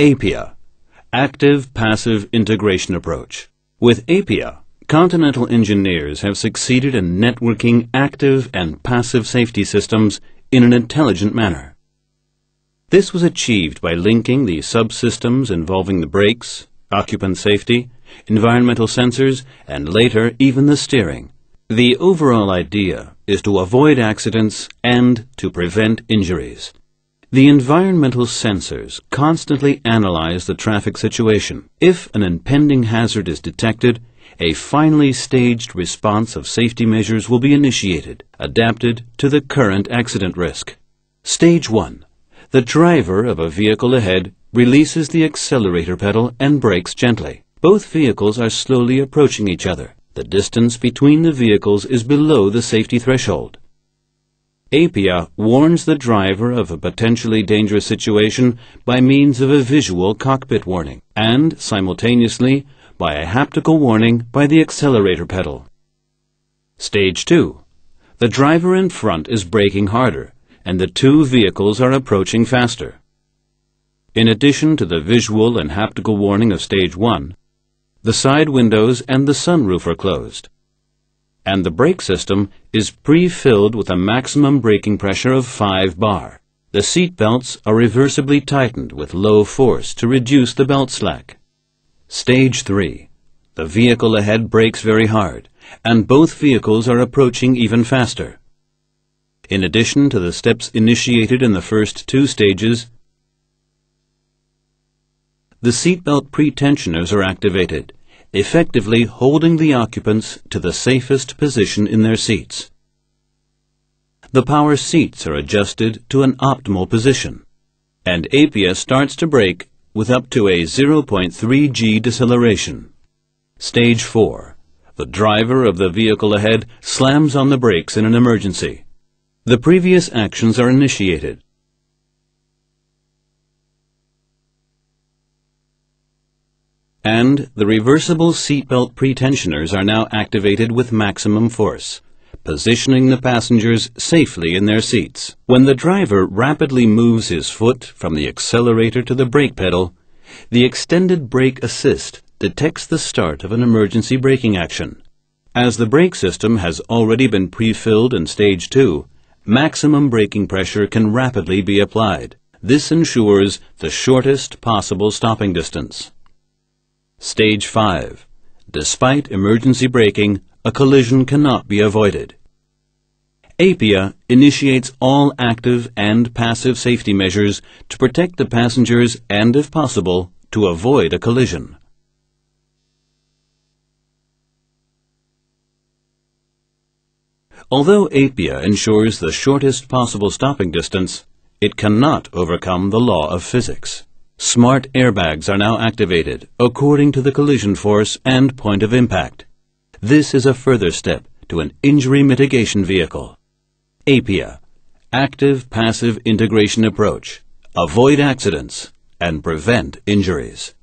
APIA, Active Passive Integration Approach. With APIA, Continental engineers have succeeded in networking active and passive safety systems in an intelligent manner. This was achieved by linking the subsystems involving the brakes, occupant safety, environmental sensors, and later even the steering. The overall idea is to avoid accidents and to prevent injuries. The environmental sensors constantly analyze the traffic situation. If an impending hazard is detected, a finely staged response of safety measures will be initiated, adapted to the current accident risk. Stage 1. The driver of a vehicle ahead releases the accelerator pedal and brakes gently. Both vehicles are slowly approaching each other. The distance between the vehicles is below the safety threshold. APIA warns the driver of a potentially dangerous situation by means of a visual cockpit warning and, simultaneously, by a haptical warning by the accelerator pedal. Stage 2. The driver in front is braking harder and the two vehicles are approaching faster. In addition to the visual and haptical warning of Stage 1, the side windows and the sunroof are closed. And the brake system is pre-filled with a maximum braking pressure of 5 bar. The seat belts are reversibly tightened with low force to reduce the belt slack. Stage 3. The vehicle ahead brakes very hard, and both vehicles are approaching even faster. In addition to the steps initiated in the first two stages, the seatbelt pretensioners are activated, effectively holding the occupants to the safest position in their seats. The power seats are adjusted to an optimal position, and APIA starts to brake with up to a 0.3 G deceleration. Stage 4. The driver of the vehicle ahead slams on the brakes in an emergency. The previous actions are initiated. And the reversible seatbelt pretensioners are now activated with maximum force, positioning the passengers safely in their seats. When the driver rapidly moves his foot from the accelerator to the brake pedal, the extended brake assist detects the start of an emergency braking action. As the brake system has already been pre-filled in stage 2, maximum braking pressure can rapidly be applied. This ensures the shortest possible stopping distance. Stage 5. Despite emergency braking, a collision cannot be avoided. APIA initiates all active and passive safety measures to protect the passengers and, if possible, to avoid a collision. Although APIA ensures the shortest possible stopping distance, it cannot overcome the law of physics. Smart airbags are now activated according to the collision force and point of impact. This is a further step to an injury mitigation vehicle. APIA, Active Passive Integration Approach. Avoid accidents and prevent injuries.